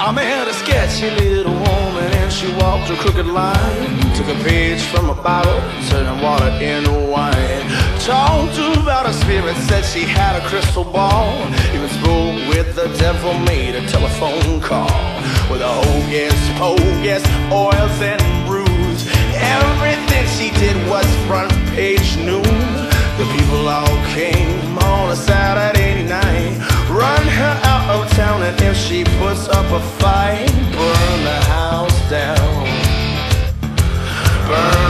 I met a sketchy little woman and she walked a crooked line. Took a page from a Bible, turning water into wine. Talked about a spirit, said she had a crystal ball. Even spoke with the devil, made a telephone call. With a hocus pocus, oils and brews. Everything she did was front page news. She puts up a fight, burn the house down. Burn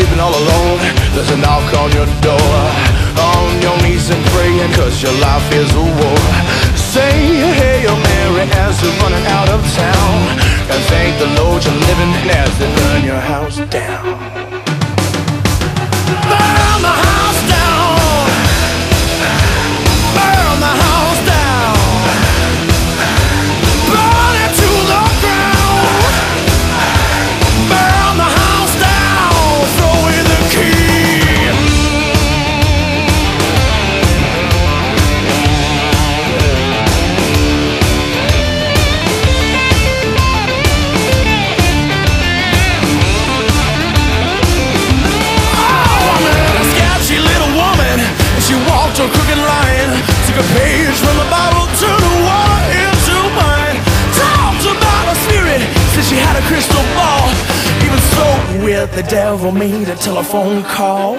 sleeping all alone. There's a knock on your door. On your knees and praying, cause your life is a war. Say, Hail Mary, as you're running out of town. And thank the Lord you're living as they burn your house down. The devil made a telephone call.